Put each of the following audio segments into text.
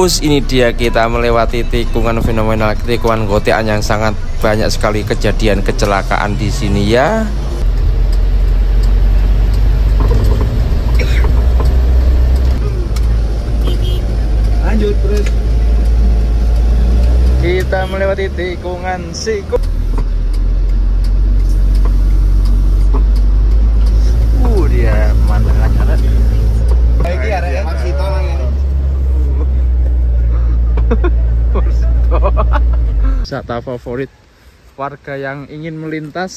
Us ini dia kita melewati tikungan fenomenal tikungan gotean yang sangat banyak sekali kejadian kecelakaan di sini ya. Lanjut terus. Kita melewati tikungan siku uh dia pemandangannya iki arek Maksito nang ngene wisata favorit. Warga yang ingin melintas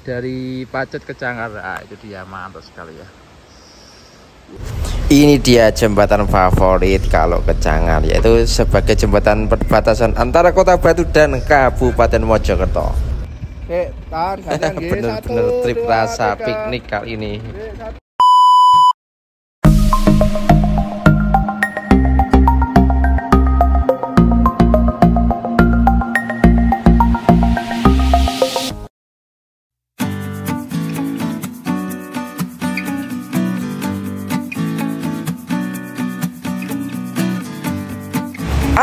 dari Pacet ke Cangar ah, itu dia mantap sekali ya. Ini dia jembatan favorit kalau ke Cangar yaitu sebagai jembatan perbatasan antara Kota Batu dan Kabupaten Mojokerto. Eh bener-bener trip dua, rasa tiga. piknik kali ini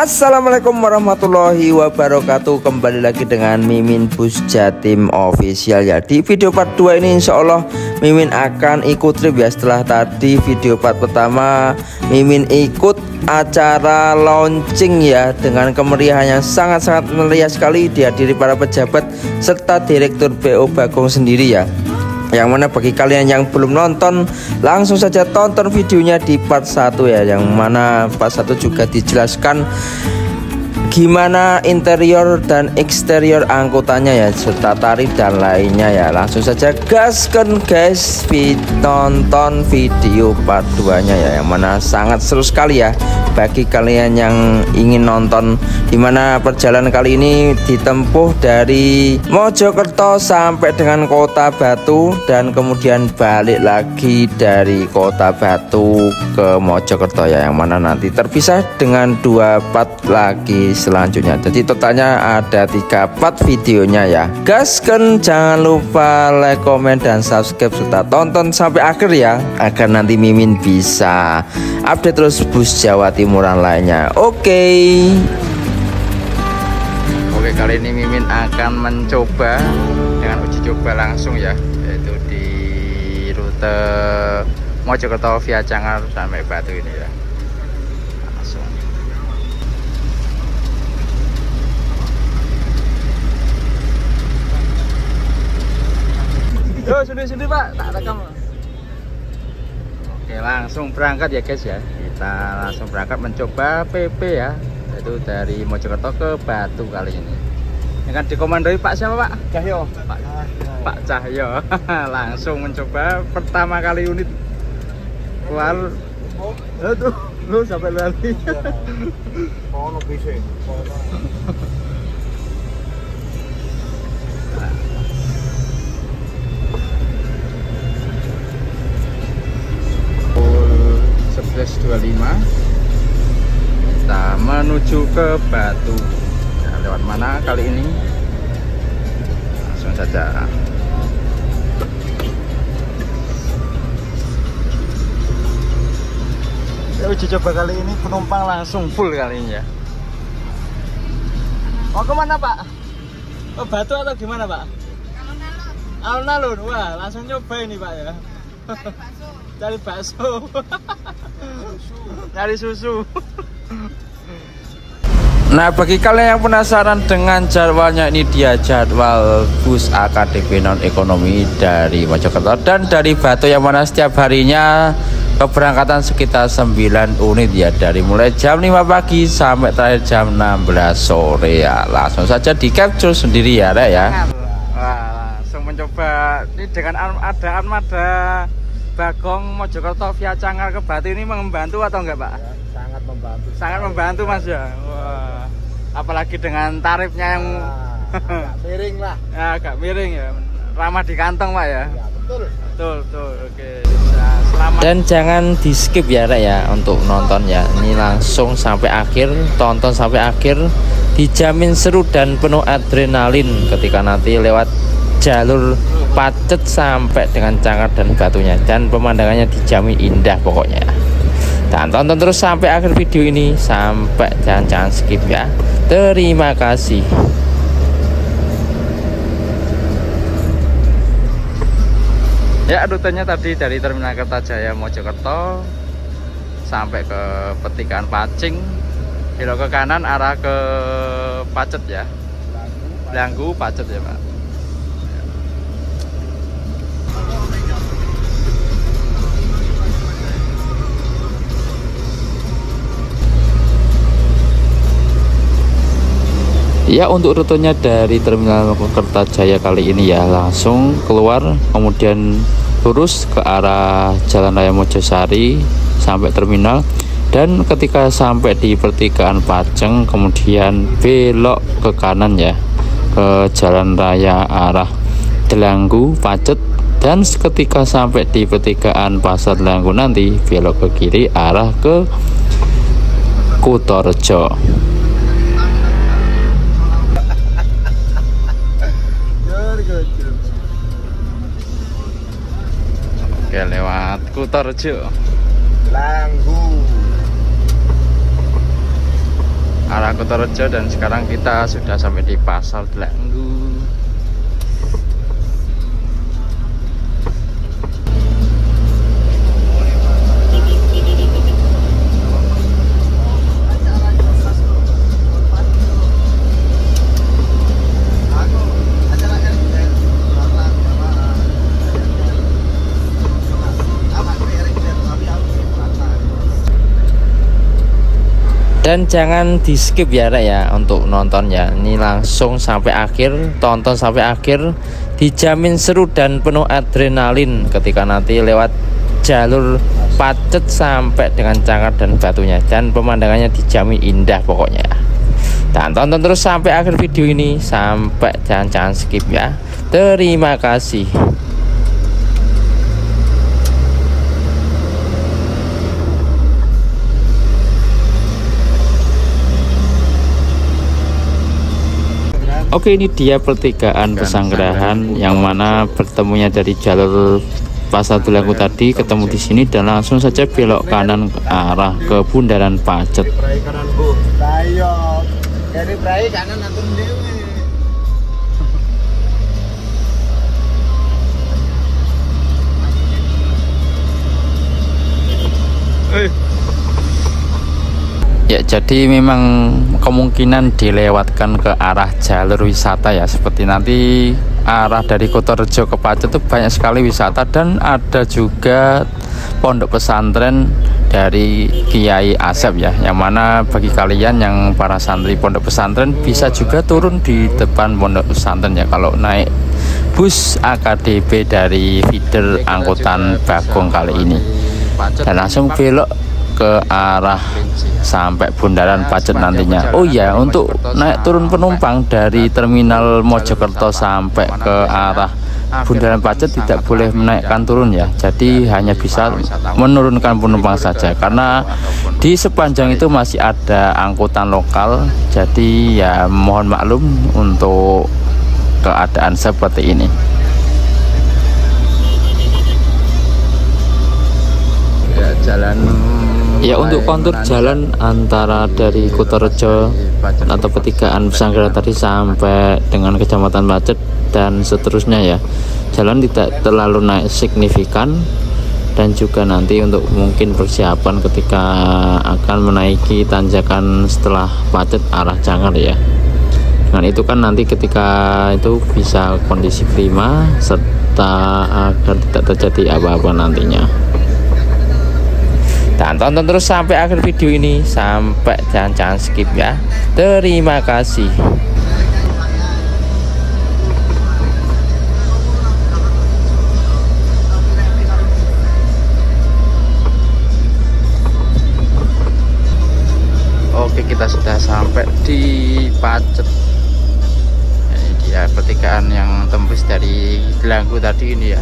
Assalamualaikum warahmatullahi wabarakatuh. Kembali lagi dengan Mimin Bus Jatim Official. Ya Di video part 2 ini insya Allah Mimin akan ikut trip ya Setelah tadi video part pertama Mimin ikut acara launching ya Dengan kemeriahan yang sangat-sangat meriah sekali. Dihadiri para pejabat Serta Direktur PO Bagong sendiri ya yang mana bagi kalian yang belum nonton langsung saja tonton videonya di part 1 ya. Yang mana part 1 juga dijelaskan gimana interior dan eksterior angkutannya ya? Serta tarif dan lainnya ya. Langsung saja gaskan guys. Tonton video part 2 nya ya yang mana sangat seru sekali ya. Bagi kalian yang ingin nonton di mana perjalanan kali ini ditempuh dari Mojokerto sampai dengan kota Batu dan kemudian balik lagi dari kota Batu ke Mojokerto ya yang mana nanti terpisah dengan dua part lagi selanjutnya. Jadi totalnya ada tiga part videonya ya. Gaskan jangan lupa like comment dan subscribe serta tonton sampai akhir ya agar nanti Mimin bisa update terus bus Jawa Timuran lainnya. Oke. Oke kali ini Mimin akan mencoba dengan uji coba langsung ya yaitu di rute Mojokerto via Cangar sampai Batu ini ya langsung Yo sini-sini pak. Tak rekam. Oke langsung berangkat ya guys ya. Kita langsung berangkat mencoba PP ya. Yaitu dari Mojokerto ke Batu kali ini. Dengan dikomandoi Pak siapa Pak? Cahyo. Pak, Pak Cahyo. Langsung mencoba pertama kali unit. Keluar aduh lu sampai lari. Ono bisa 11.25 kita menuju ke Batu. Nah, lewat mana kali ini? Langsung saja. Ya uji coba kali ini penumpang langsung full kali ini ya. Mau ke mana pak? Oh, Batu atau gimana pak? Alun-alun, wah langsung nyoba ini pak ya. Cari bakso nyari susu. Nah bagi kalian yang penasaran dengan jadwalnya ini dia jadwal bus AKDP non ekonomi dari Mojokerto dan dari Batu yang mana setiap harinya keberangkatan sekitar 9 unit ya dari mulai jam 5 pagi sampai terakhir jam 16 sore ya. Langsung saja di capture sendiri ya ya. Wah, langsung mencoba. Ini dengan ada armada Bagong Mojokerto via Cangar ke Batu ini membantu atau enggak Pak? sangat membantu. Sangat membantu mas ya? Wah apalagi dengan tarifnya yang Ah, agak miring lah. Ya, agak miring ya. Ramah di kantong pak ya? Ya betul. Betul betul. Oke selamat. Dan jangan di skip ya Rek ya untuk nonton ya. Ini langsung sampai akhir tonton sampai akhir dijamin seru dan penuh adrenalin ketika nanti lewat jalur pacet sampai dengan cangkar dan batunya dan pemandangannya dijamin indah pokoknya. Ya dan tonton terus sampai akhir video ini. Sampai jangan-jangan skip ya. Terima kasih. Ya rutenya tadi dari Terminal Kertajaya Mojokerto sampai ke Petikan Pacing. Belok ke kanan arah ke Pacet ya. Langgu Pacet ya Pak Ya untuk rutenya dari Terminal Kertajaya kali ini ya langsung keluar kemudian lurus ke arah Jalan Raya Mojosari sampai terminal. Dan ketika sampai di pertigaan Paceng kemudian belok ke kanan ya ke jalan raya arah Delanggu Pacet dan ketika sampai di pertigaan Pasar Delanggu nanti belok ke kiri arah ke Kutorjo. Oke lewat Kutorjo. Langgu. arah Kutorjo dan sekarang kita sudah sampai di Pasar Delanggu dan jangan di skip ya Rek ya untuk nonton ya. Ini langsung sampai akhir tonton sampai akhir dijamin seru dan penuh adrenalin ketika nanti lewat jalur pacet sampai dengan cangkar dan batunya. Dan pemandangannya dijamin indah pokoknya. Dan tonton terus sampai akhir video ini. Sampai jangan-jangan skip ya. Terima kasih Oke ini dia pertigaan pesanggerahan yang mana bertemunya dari jalur Pasar Tulangku tadi ketemu di sini dan langsung saja belok kanan ke arah ke Bundaran Pacet. Prai Ya jadi memang kemungkinan dilewatkan ke arah jalur wisata ya. Seperti nanti arah dari Kutorejo ke Pacet itu banyak sekali wisata dan ada juga pondok pesantren dari Kiai Asep ya yang mana bagi kalian yang para santri pondok pesantren bisa juga turun di depan pondok pesantren ya. Kalau naik bus AKDP dari feeder angkutan Bagong kali ini. Dan langsung belok ke arah sampai bundaran Pacet nantinya. Oh iya, untuk naik turun penumpang dari terminal Mojokerto sampai ke arah bundaran Pacet tidak boleh menaikkan turun ya. Jadi hanya bisa menurunkan penumpang saja karena di sepanjang itu masih ada angkutan lokal. Jadi ya mohon maklum untuk keadaan seperti ini. Ya jalan Ya untuk kontur jalan antara dari Kutorejo atau petigaan Pesanggerahan tadi sampai dengan Kecamatan Pacet dan seterusnya ya. Jalan tidak terlalu naik signifikan dan juga nanti untuk mungkin persiapan ketika akan menaiki tanjakan setelah Pacet arah Jangar ya. Dengan itu kan nanti ketika itu bisa kondisi prima serta agar tidak terjadi apa-apa nantinya dan tonton terus sampai akhir video ini. Sampai jangan-jangan skip ya. Terima kasih. Oke kita sudah sampai di Pacet. Ini dia pertigaan yang tembus dari Gelanggu tadi ini ya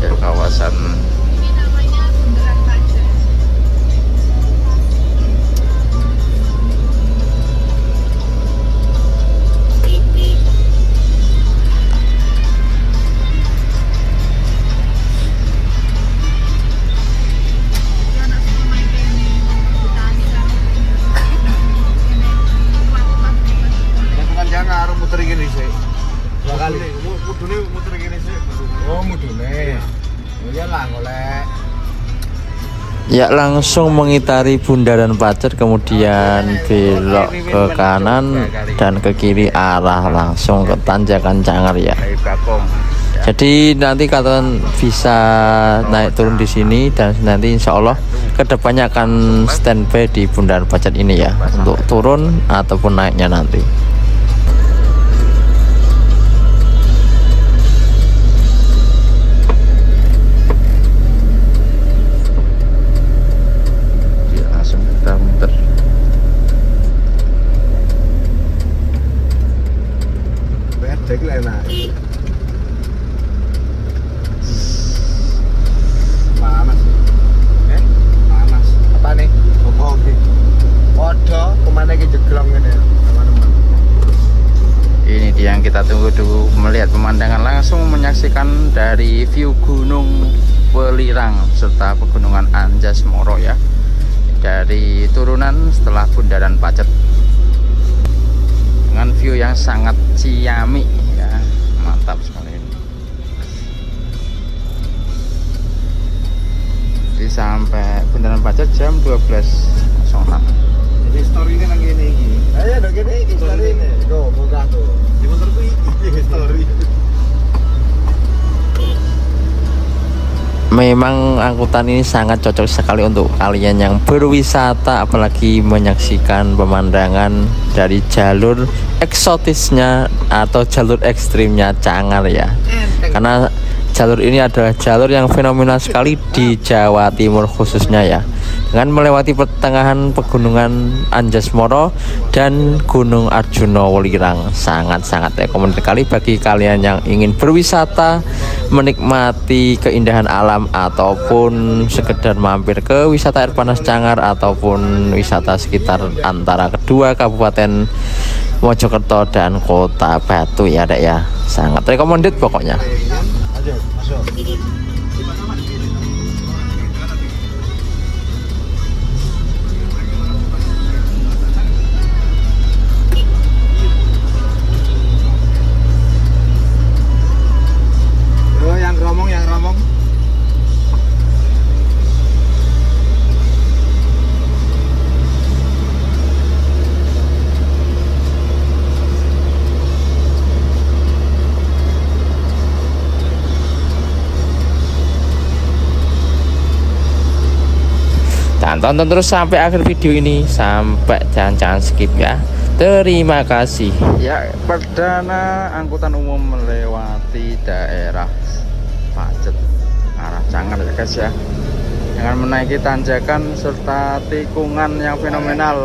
ya, kawasan muter gini sih. Dua kali. Mudune muter sih. Oh, muter. Ya langsung mengitari bunda dan pacar kemudian belok ke kanan dan ke kiri arah langsung ke tanjakan Cangar ya. ya. Jadi nanti kalian bisa naik turun di sini dan nanti insya Allah ke depannya akan standby di bundaran pacet ini ya. Untuk turun ataupun naiknya nanti. Serta Pegunungan Anjas Moro ya dari turunan setelah Bundaran Pacet. Dengan view yang sangat ciami memang angkutan ini sangat cocok sekali untuk kalian yang berwisata apalagi menyaksikan pemandangan dari jalur eksotisnya atau jalur ekstrimnya Cangar ya. Karena jalur ini adalah jalur yang fenomenal sekali di Jawa Timur khususnya ya dengan melewati pertengahan pegunungan Anjasmoro dan Gunung Arjuna Welirang sangat-sangat rekomendasi sekali bagi kalian yang ingin berwisata menikmati keindahan alam ataupun sekedar mampir ke wisata air panas Cangar ataupun wisata sekitar antara kedua kabupaten Mojokerto dan Kota Batu. Ya dek ya. Sangat recommended pokoknya tonton terus sampai akhir video ini. Sampai jangan-jangan skip ya. Terima kasih. Ya perdana angkutan umum melewati daerah Pacet arah Cangar ya guys ya. Dengan menaiki tanjakan serta tikungan yang fenomenal.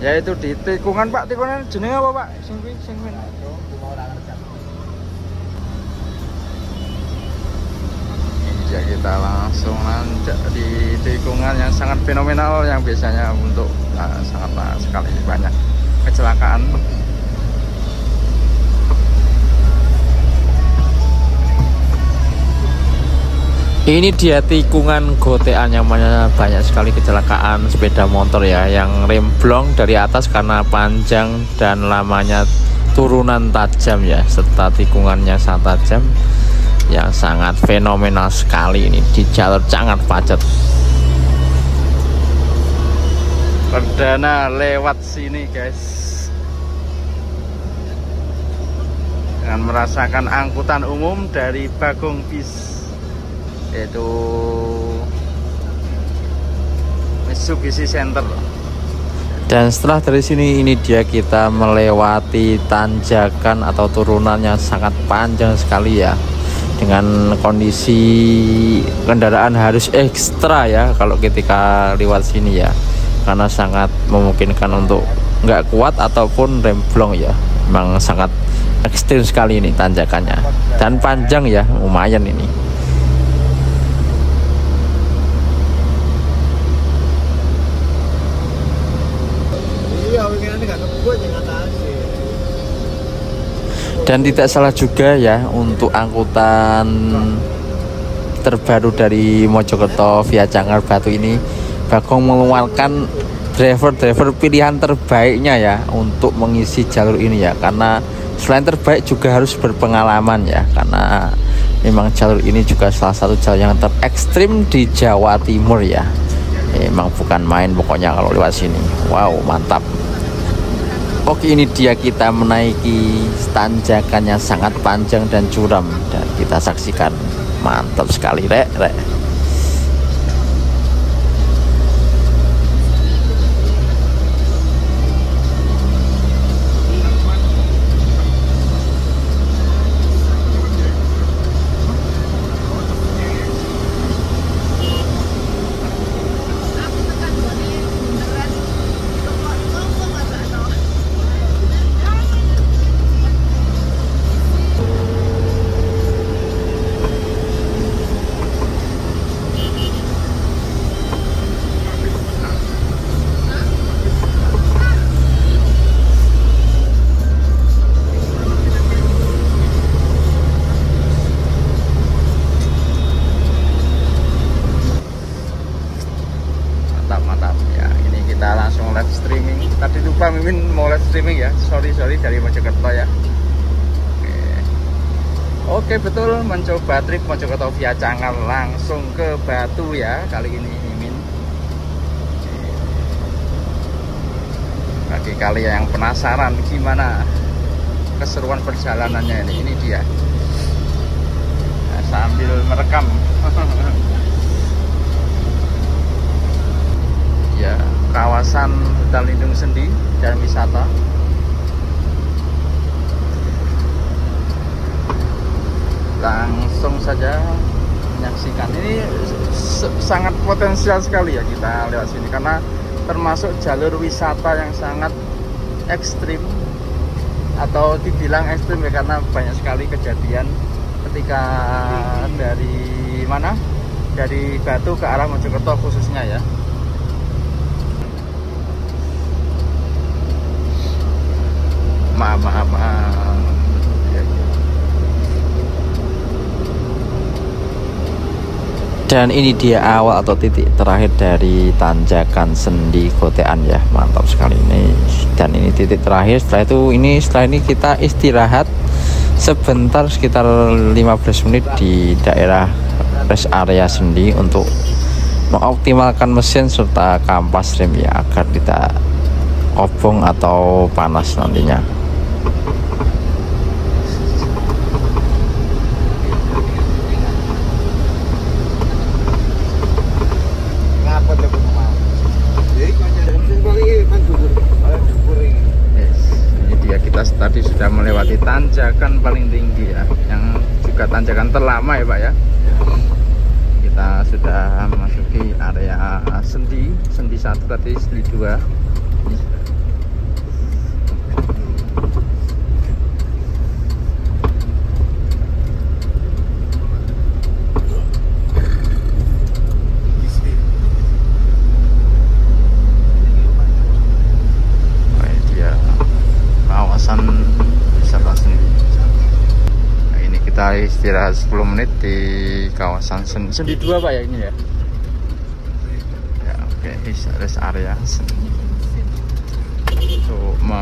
Yaitu di tikungan Pak. Tikungan jenenge apa Pak? Sing sing ya kita langsung nanjak di tikungan yang sangat fenomenal yang biasanya untuk uh, sangat uh, sekali banyak kecelakaan. Ini dia tikungan gotean yang banyak sekali kecelakaan sepeda motor ya yang remblong dari atas karena panjang dan lamanya turunan tajam ya serta tikungannya sangat tajam yang sangat fenomenal sekali ini. Di jalur sangat Pacet. Perdana lewat sini guys. Dengan merasakan angkutan umum dari Bagong Bis. Yaitu Mitsubishi Center. Dan setelah dari sini ini dia kita melewati tanjakan atau turunan yang sangat panjang sekali ya dengan kondisi kendaraan harus ekstra ya kalau ketika lewat sini ya. Karena sangat memungkinkan untuk nggak kuat ataupun remblong ya. Memang sangat ekstrim sekali ini tanjakannya. Dan panjang ya lumayan ini iya, dan tidak salah juga ya untuk angkutan terbaru dari Mojokerto via Cangar Batu ini Bagong mengeluarkan driver-driver pilihan terbaiknya ya untuk mengisi jalur ini ya. Karena selain terbaik juga harus berpengalaman ya karena memang jalur ini juga salah satu jalur yang terekstrim di Jawa Timur ya. Memang bukan main pokoknya kalau lewat sini. Wow mantap Oke ini dia kita menaiki tanjakan yang sangat panjang dan curam. Dan kita saksikan. Mantap sekali rek rek Mimin mau live streaming ya sorry sorry dari Mojokerto ya. Oke. Betul mencoba trip Mojokerto via Cangal langsung ke Batu ya kali ini Mimin. Bagi kalian yang penasaran gimana keseruan perjalanannya ini ini dia. Nah, sambil merekam. Ya kawasan hutan lindung sendi dan wisata langsung saja menyaksikan. Ini sangat potensial sekali ya kita lewat sini karena termasuk jalur wisata yang sangat ekstrim atau dibilang ekstrim ya karena banyak sekali kejadian ketika dari mana? Dari Batu ke arah Mojokerto khususnya ya. Maaf maaf maaf dan ini dia awal atau titik terakhir dari tanjakan sendi kotean ya. Mantap sekali ini. Dan ini titik terakhir. Setelah itu ini setelah ini kita istirahat sebentar sekitar 15 menit di daerah rest area sendi untuk mengoptimalkan mesin serta kampas rem ya agar tidak obong atau panas nantinya tadi sudah melewati tanjakan paling tinggi ya yang juga tanjakan terlama ya Pak ya. Kita sudah memasuki area sendi sendi satu tadi sendi dua istirahat 10 menit di kawasan Sendi, Sendi 2 Pak ya ini ya? Ya oke okay. rest area Sendi untuk me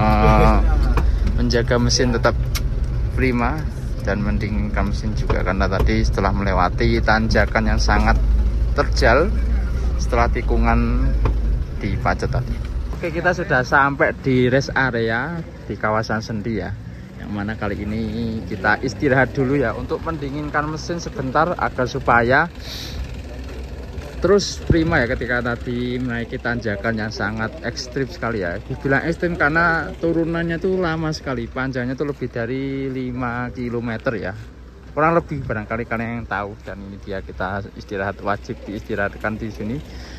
menjaga mesin tetap prima dan mendinginkan mesin juga karena tadi setelah melewati tanjakan yang sangat terjal setelah tikungan di pacet tadi. Oke kita sudah sampai di rest area di kawasan Sendi ya mana kali ini kita istirahat dulu ya. Untuk mendinginkan mesin sebentar agar supaya terus prima ya ketika tadi menaiki tanjakan yang sangat ekstrim sekali ya. Dibilang ekstrim karena turunannya tuh lama sekali. Panjangnya tuh lebih dari 5 km ya. Kurang lebih barangkali kalian yang tahu. Dan ini dia kita istirahat wajib diistirahatkan di sini.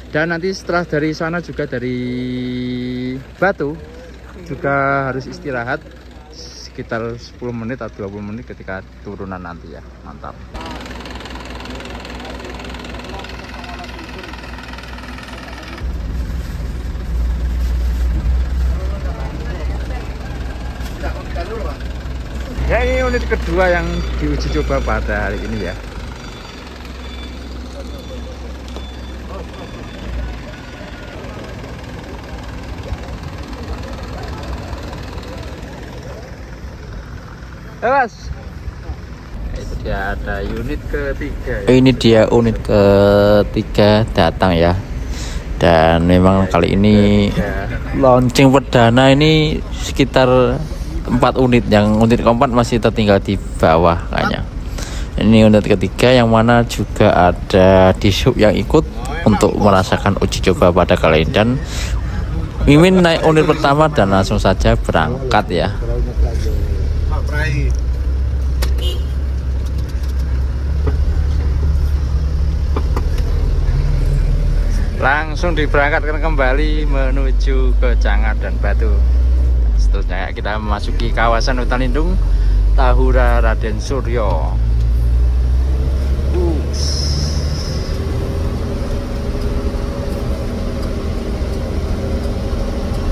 Dan nanti setelah dari sana juga dari Batu juga harus istirahat sekitar 10 menit atau 20 menit ketika turunan nanti ya. Mantap. Ya ini unit kedua yang diuji coba pada hari ini ya Eh, mas. Nah, itu dia ada unit ketiga ya. ini dia unit ketiga datang ya. Dan memang kali ini launching perdana ini sekitar empat unit. Yang unit keempat masih tertinggal di bawah kayaknya. Ini unit ketiga yang mana juga ada di sub yang ikut untuk merasakan uji coba pada kali ini. Dan Mimin naik unit pertama dan langsung saja berangkat ya Prai. langsung diberangkatkan kembali menuju ke Cangar dan Batu seterusnya kita memasuki kawasan hutan lindung Tahura Raden Suryo Ups.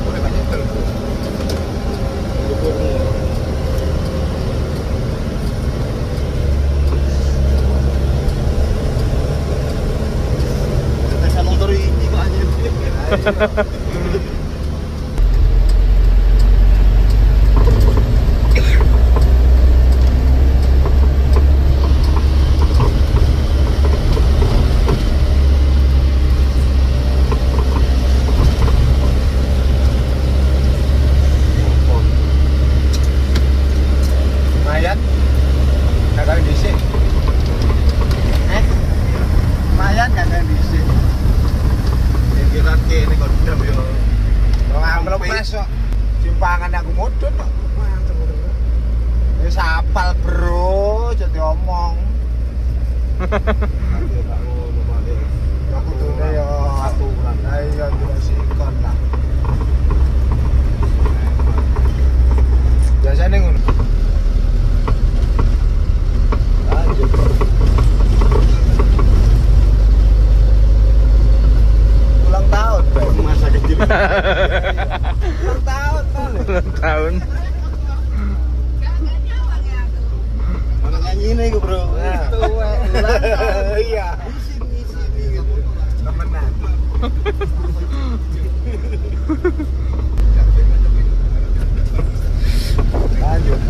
Boleh banyak telepon. Dukungnya. Tetesan motor ini kok anjir. Lumayan. Kagak diisi. Eh? Lumayan kagak diisi. Ya kira kene kok ndem yo. Ora melepes kok. Simpangan aku mudun kok. Wis apal, Bro, jadi omong. Aku tuh ya aturan. Ayo terus ikon lah. Biasanya ngono. Lanjut. Ulang tahun, Pak. Masa kecil. Ulang tahun, Pak. ulang tahun nyanyi ini gue bro? Itu, iya. Sini sini gitu. Temenan. Lanjut.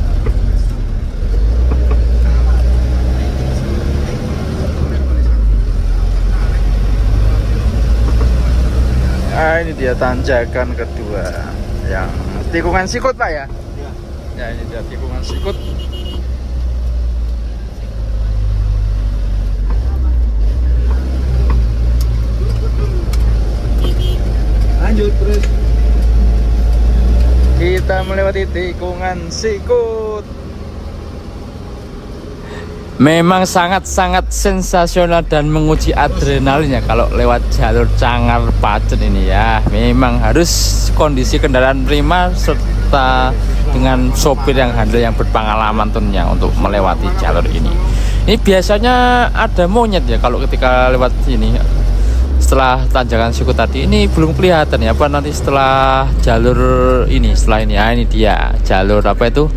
ah ini dia tanjakan kedua yang tikungan sikut pak ya? Ya ini dia tikungan sikut. Lanjut terus. kita melewati tikungan sikut Memang sangat-sangat sensasional dan menguji adrenalin ya kalau lewat jalur Cangar Pacet ini ya. Memang harus kondisi kendaraan prima serta dengan sopir yang handal yang berpengalaman tentunya untuk melewati jalur ini. Ini biasanya ada monyet ya kalau ketika lewat sini. Setelah tanjakan siku tadi ini belum kelihatan ya apa nanti setelah jalur ini setelah ini ya ini dia jalur apa itu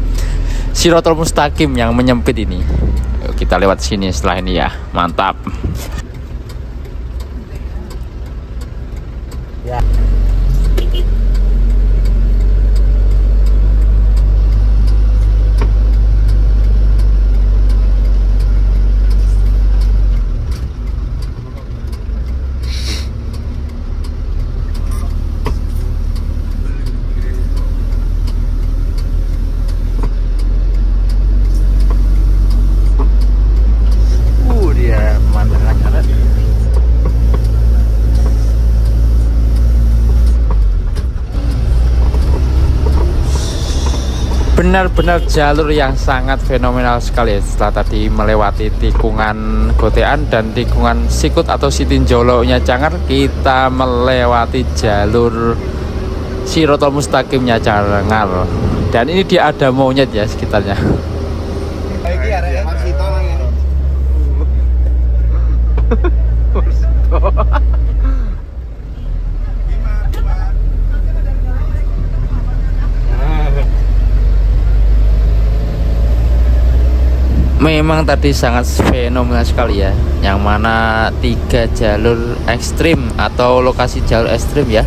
Sirotol Mustaqim yang menyempit ini. Kita lewat sini setelah ini ya. Mantap. uh dia pemandangannya Ren. Benar-benar jalur yang sangat fenomenal sekali setelah tadi melewati tikungan Gotean dan tikungan Sikut atau Sitinjolo-nya Cangar kita melewati jalur Sirotol Mustaqimnya Cangar dan ini dia ada monyet ya sekitarnya Memang tadi sangat fenomenal sekali ya. Yang mana tiga jalur ekstrim atau lokasi jalur ekstrim ya.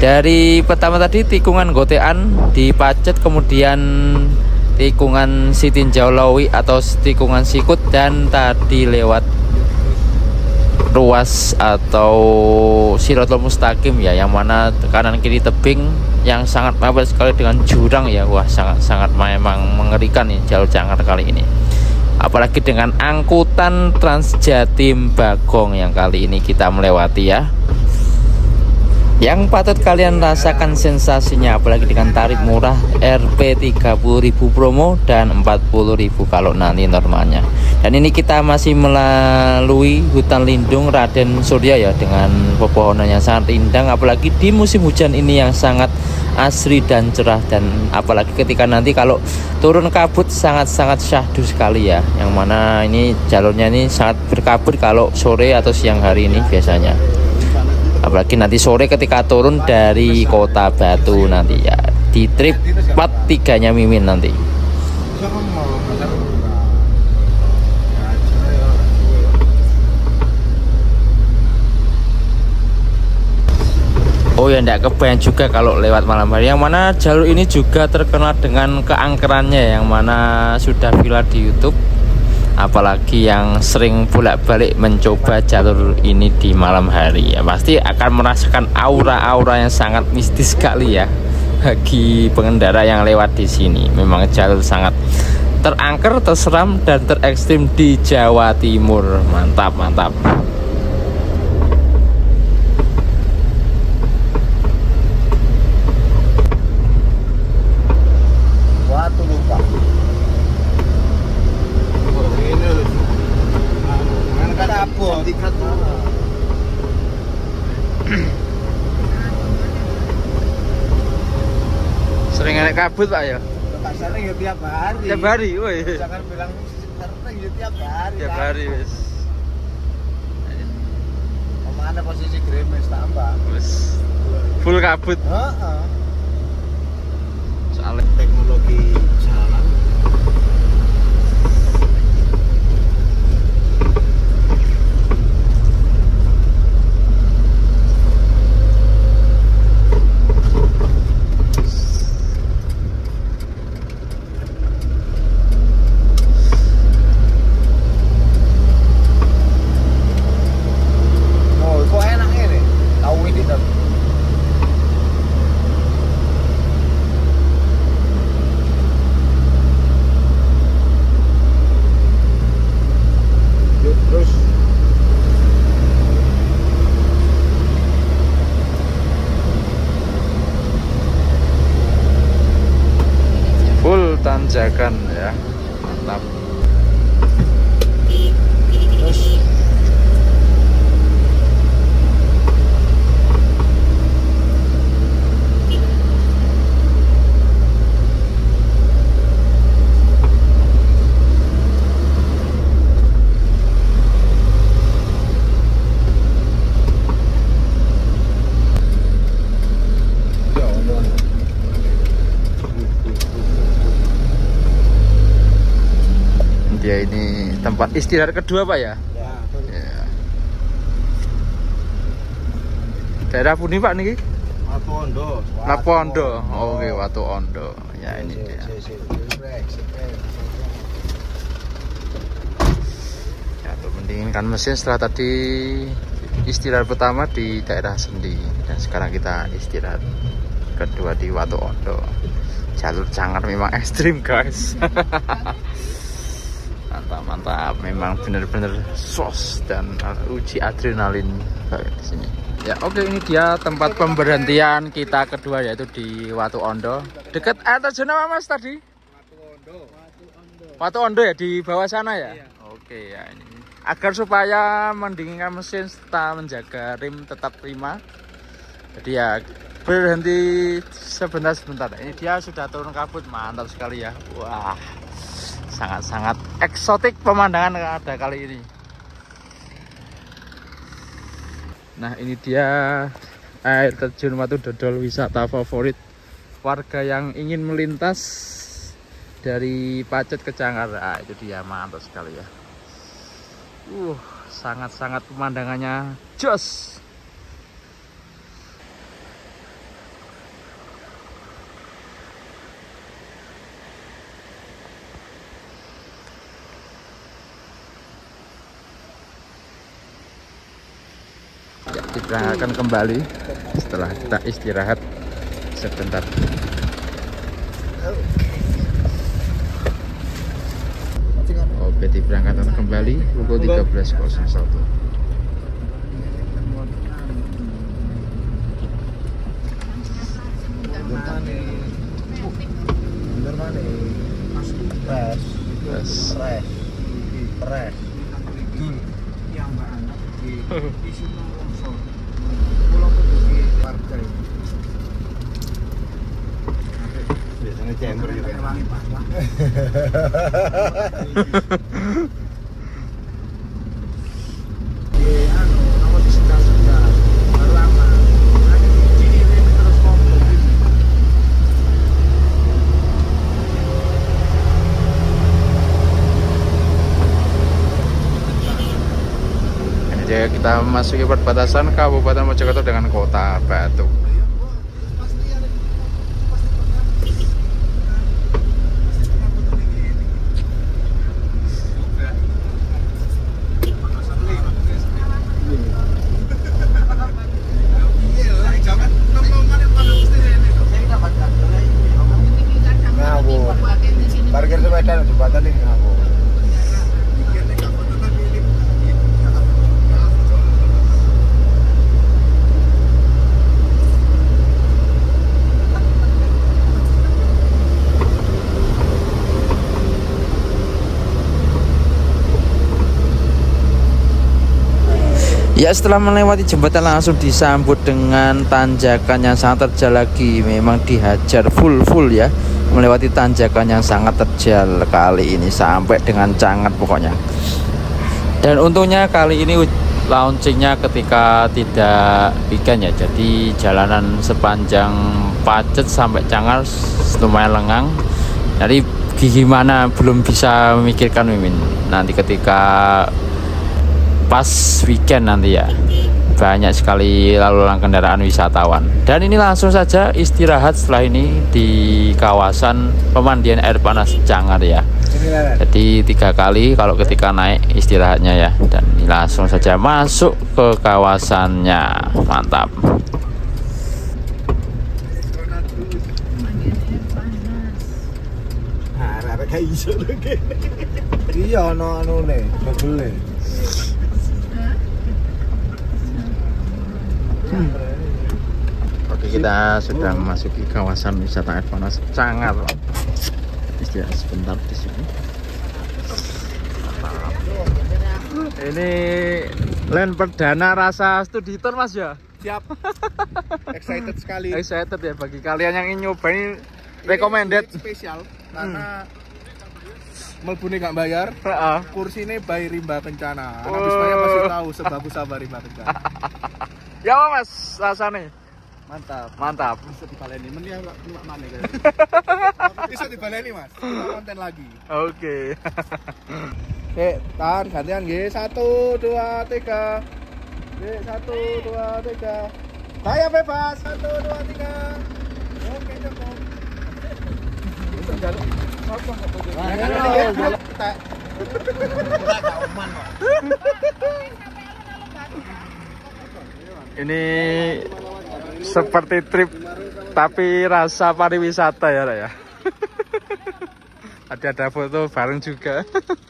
Dari pertama tadi tikungan gotean di Pacet kemudian tikungan Sitinjau Lawi atau tikungan Sikut dan tadi lewat ruas atau Siratul Mustaqim ya yang mana kanan kiri tebing yang sangat mepet sekali dengan jurang ya. Wah sangat sangat memang mengerikan nih jalur Jangar kali ini. Apalagi dengan angkutan Transjatim Bagong yang kali ini kita melewati ya. Yang patut kalian rasakan sensasinya apalagi dengan tarif murah Rp 30.000 promo dan 40.000 kalau nanti normalnya dan ini kita masih melalui hutan lindung Raden Surya ya dengan pepohonan yang sangat rindang. Apalagi di musim hujan ini yang sangat asri dan cerah. Dan apalagi ketika nanti kalau turun kabut sangat-sangat syahdu sekali ya. Yang mana ini jalurnya ini sangat berkabut kalau sore atau siang hari ini biasanya. Apalagi nanti sore ketika turun dari kota Batu nanti ya. Di trip 4 tiganya Mimin nanti Oh ya enggak kebayang juga kalau lewat malam hari. Yang mana jalur ini juga terkenal dengan keangkerannya Yang mana sudah viral di Youtube. Apalagi yang sering bolak-balik mencoba jalur ini di malam hari. Ya pasti akan merasakan aura-aura yang sangat mistis sekali ya bagi pengendara yang lewat di sini. Memang jalur sangat terangker, terseram dan terekstrim di Jawa Timur. Mantap mantap Sering naik kabut pak ya? Sering ya tiap hari. Tiap hari, woi. Jangan bilang sering ya tiap hari. Tiap hari wis. Mana posisi gremes tambah? Wis. Full kabut. Heeh. Soalnya Teknologi jalan. Oh, kok enak ini? Tahu ini tapi. Yuk, terus full tanjakan ya mantap terus Ya Allah. dia ini tempat istirahat kedua pak ya? Ya, Ya. daerah pundi pak niki? Watu Ondo. Lapo Ondo. Oh, oke Watu Ondo. Ya ini dia. ya untuk mendinginkan mesin setelah tadi istirahat pertama di daerah Sendi. Dan sekarang kita istirahat kedua di Watu Ondo. Jalur cangar memang ekstrim guys mantap memang bener-bener sos dan uji adrenalin di sini. Ya oke ini dia tempat pemberhentian kita kedua yaitu di Watu Ondo. Dekat air terjun apa mas tadi? Watu Ondo. Ya di bawah sana ya? Oke ya ini. Agar supaya mendinginkan mesin serta menjaga rim tetap prima. Jadi ya berhenti sebentar-sebentar. Ini dia sudah turun kabut mantap sekali ya. Wah sangat-sangat eksotik pemandangan yang ada kali ini. Nah ini dia air terjun Watu Dodol wisata favorit warga yang ingin melintas dari Pacet ke Cangar ah, itu dia mantap sekali ya. Uh sangat-sangat pemandangannya jos diberangkatkan kembali setelah kita istirahat sebentar Oke diberangkatkan kembali pukul 13.01 Bener mana? Pres. Terus Pres. Pres. Partai. Biasanya chamber juga. kita memasuki perbatasan Kabupaten Mojokerto dengan Kota Batu. Ngawur. Parkir sepeda di jembatan ini ngawur. Ya setelah melewati jembatan langsung disambut dengan tanjakan yang sangat terjal lagi. Memang dihajar full-full ya Melewati tanjakan yang sangat terjal kali ini Sampai dengan cangat pokoknya. Dan untungnya kali ini launchingnya ketika tidak weekend ya Jadi jalanan sepanjang Pacet sampai Cangar lumayan lengang. Jadi gimana belum bisa memikirkan Mimin. Nanti ketika pas weekend nanti ya. Banyak sekali lalu lalang kendaraan wisatawan. Dan ini langsung saja istirahat setelah ini di kawasan pemandian air panas Cangar ya. Jadi tiga kali kalau ketika naik istirahatnya ya. Dan ini langsung saja masuk ke kawasannya. Mantap. Harap kayak iso lho dobele. Oke kita sudah memasuki kawasan wisata air panas Cangar. Istirahat sebentar di sini. Ini land perdana rasa studi tour mas ya? Siap. Excited sekali. Excited ya bagi kalian yang ingin nyobain recommended. Ini spesial karena melbune gak bayar. Heeh. Kursi ini by Rimba Kencana. Oh. Bismaya pasti tahu sebagus apa Rimba Kencana. ya apa mas rasanya? Mantap. Mantap. Bisa dibaleni, mending cuma mana kayaknya. Bisa dibaleni, Mas. Kita konten lagi. Oke. Oke, tahan gantian nggih. Satu, dua, tiga. Oke, satu, dua, tiga. Saya bebas. Satu, dua, tiga. Oke, cukup. Itu jalur. Apa nggak Kita Ini seperti trip tapi rasa pariwisata ya Raya. ada ada foto bareng juga.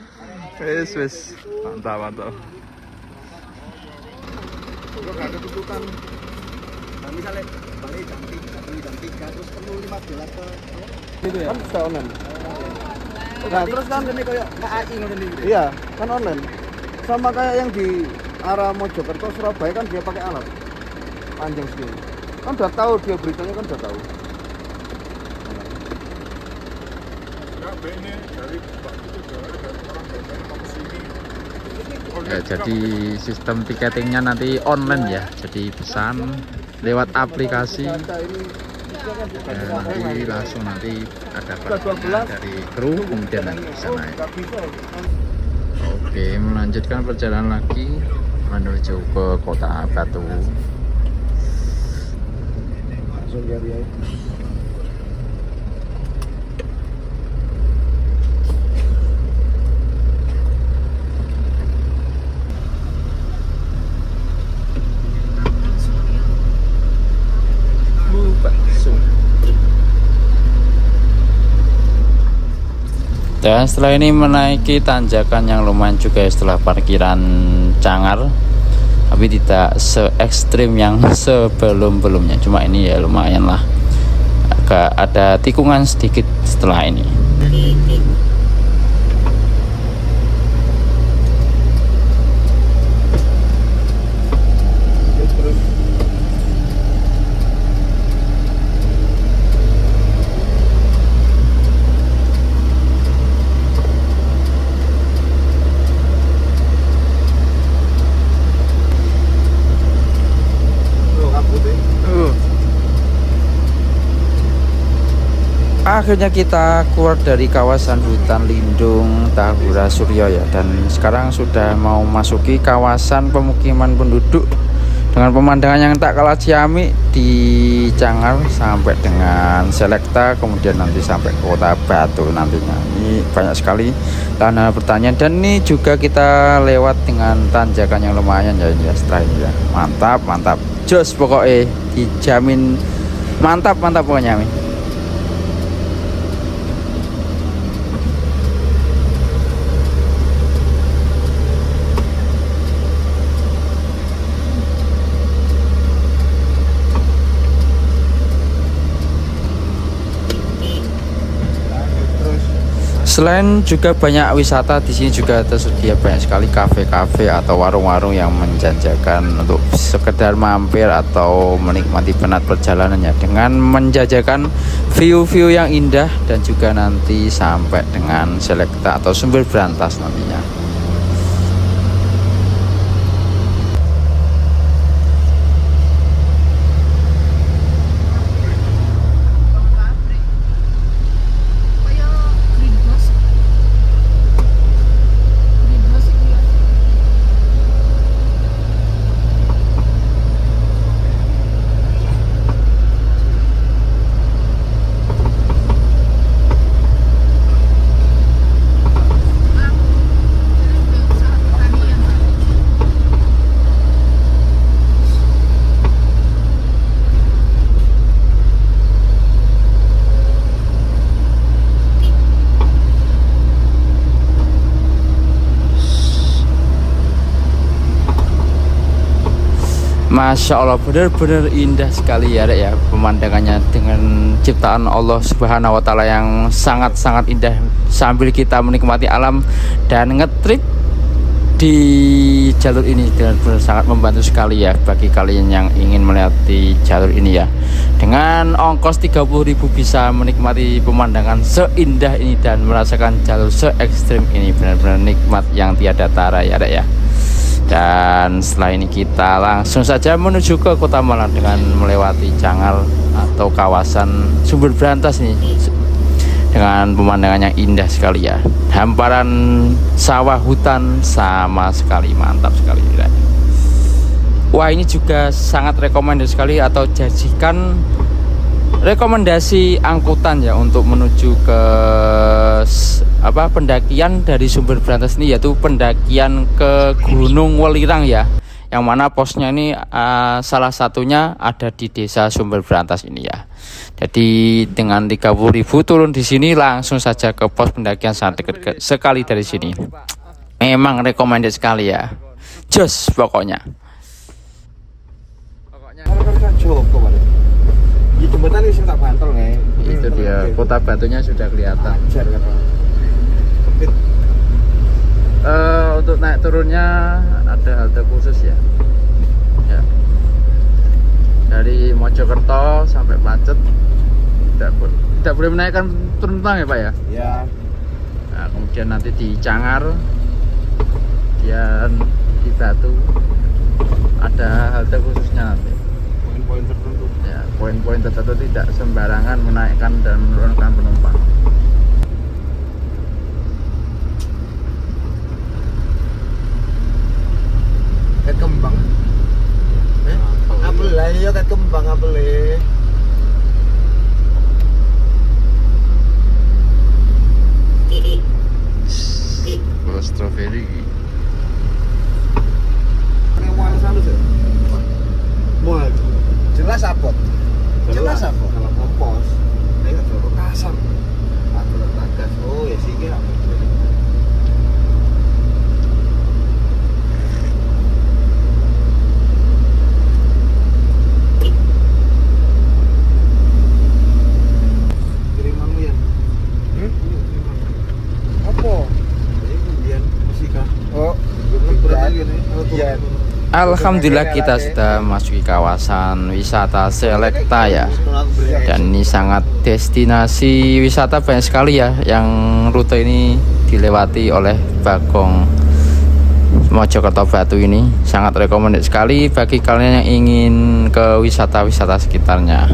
Wis wis mantap mantap. Ada tuntutan, nah, misalnya balik jam tiga, beli jam tiga, terus perlu ke gitu ya? Kan sudah online. Nah, terus kan ini kayak KAI. Iya, kan online. Sama kayak yang di arah Mojokerto Surabaya kan dia pakai alat panjang segini. Kan udah tahu dia beritanya kan udah tahu. Ya, jadi sistem tiketingnya nanti online ya. Jadi pesan lewat aplikasi dan nanti langsung nanti ada pertanyaan dari kru kemudian nanti bisa naik. Oke, melanjutkan perjalanan lagi menuju ke kota Batu. Langsung dari ya. Dan setelah ini menaiki tanjakan yang lumayan juga ya, setelah parkiran Cangar. Tapi tidak se ekstrim yang sebelum-belumnya. Cuma ini ya lumayan lah. Agak ada tikungan sedikit setelah ini akhirnya kita keluar dari kawasan hutan lindung Tahura Suryo ya. Dan sekarang sudah mau masuki kawasan pemukiman penduduk dengan pemandangan yang tak kalah ciamik di Cangar sampai dengan Selekta kemudian nanti sampai ke kota Batu nantinya. Ini banyak sekali tanah pertanian dan ini juga kita lewat dengan tanjakan yang lumayan ya ya setelah ini ya. Mantap mantap. Jos pokoknya dijamin mantap mantap pokoknya nih Selain juga banyak wisata di sini juga tersedia banyak sekali kafe-kafe atau warung-warung yang menjajakan untuk sekedar mampir atau menikmati penat perjalanannya dengan menjajakan view-view yang indah dan juga nanti sampai dengan selekta atau sumber berantas nantinya. Masya Allah benar-benar indah sekali ya ya pemandangannya dengan ciptaan Allah Subhanahu Wa Taala yang sangat-sangat indah sambil kita menikmati alam dan ngetrip di jalur ini. Benar-benar sangat membantu sekali ya bagi kalian yang ingin melewati jalur ini ya. Dengan ongkos 30.000 bisa menikmati pemandangan seindah ini dan merasakan jalur se ini. Benar-benar nikmat yang tiada tara ya ya dan setelah ini kita langsung saja menuju ke Kota Malang dengan melewati Cangal atau kawasan Sumber Berantas nih dengan pemandangan yang indah sekali ya hamparan sawah hutan sama sekali mantap sekali. Wah ini juga sangat rekomendasi sekali atau jajikan rekomendasi angkutan ya untuk menuju ke apa pendakian dari sumber berantas ini yaitu pendakian ke Gunung Welirang ya. Yang mana posnya ini uh, salah satunya ada di desa sumber berantas ini ya. Jadi dengan 30.000 turun di sini langsung saja ke pos pendakian sangat dekat sekali dari sini. Memang recommended sekali ya. Jos pokoknya. Pokoknya jembatan ini tak bantul nih itu dia kota batunya sudah kelihatan. Uh, untuk naik turunnya ada halte khusus ya? Ya. Dari Mojokerto sampai Pacet tidak, tidak boleh menaikkan turun tang ya Pak ya? Ya nah, kemudian nanti di Cangar kemudian di Batu ada halte khususnya nanti. Poin-poin tertentu poin-poin tertentu tidak sembarangan menaikkan dan menurunkan penumpang. Ket kembang eh? Apel. Lah iya ket kembang apel kalau strawberry ini. Warna halus ya Wah, jelas apot jelas apot kalau kompos ini kan kasar aku letak gas oh ya sih kira Iya. Alhamdulillah kita sudah masuki kawasan wisata Selekta ya. Dan ini sangat destinasi wisata banyak sekali ya Yang rute ini dilewati oleh Bagong Mojokerto Batu ini. Sangat recommended sekali bagi kalian yang ingin ke wisata-wisata sekitarnya.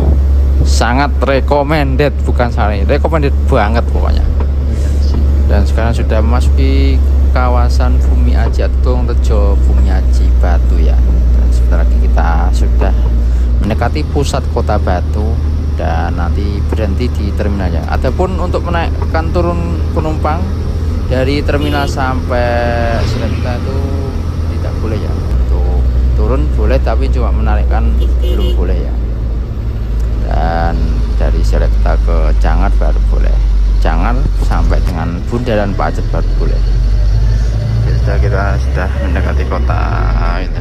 Sangat recommended bukan salah recommended banget pokoknya. Dan sekarang sudah memasuki kawasan Bumi Aji Atung Rejo Bumi Aji Batu ya. Dan sebentar lagi kita sudah mendekati pusat kota Batu dan nanti berhenti di terminalnya adapun untuk menaikkan turun penumpang dari terminal sampai Selekta itu tidak boleh ya. Untuk turun boleh tapi cuma menarikkan belum boleh ya. Dan dari Selekta ke Cangar baru boleh. Jangan sampai dengan bundaran Pacet baru boleh. Kita kita sudah mendekati kota ini,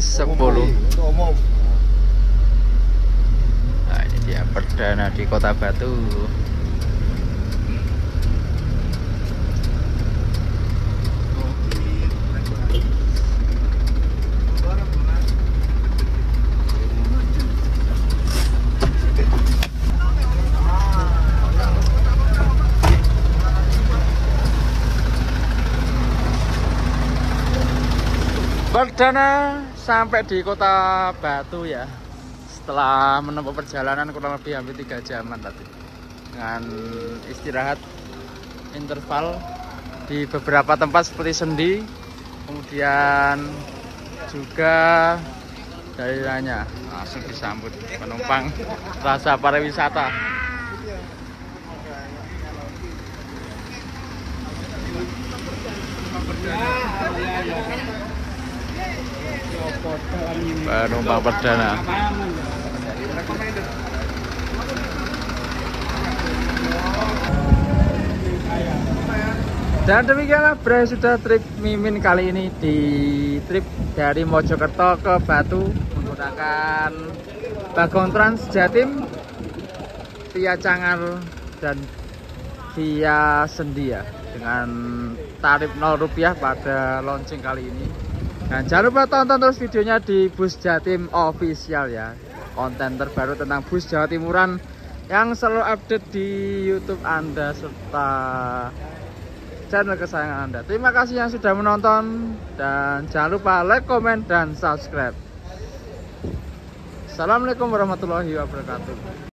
2014 10 Untuk umum. Nah ini dia perdana di kota Batu Perdana sampai di kota Batu ya. Setelah menempuh perjalanan kurang lebih hampir tiga jaman tadi. Dengan istirahat interval di beberapa tempat seperti Sendi kemudian juga daerahnya. Langsung disambut penumpang rasa pariwisata penumpang perdana Dan demikianlah Bre sudah trip Mimin kali ini di trip dari Mojokerto ke Batu menggunakan Bagong Trans Jatim via Cangar dan via Sendi ya dengan tarif 0 rupiah pada launching kali ini. Dan jangan lupa tonton terus videonya di Bus Jatim Official ya. Konten terbaru tentang bus Jawa Timuran yang selalu update di YouTube Anda serta channel kesayangan Anda. Terima kasih yang sudah menonton dan jangan lupa like, comment, dan subscribe. Assalamualaikum warahmatullahi wabarakatuh.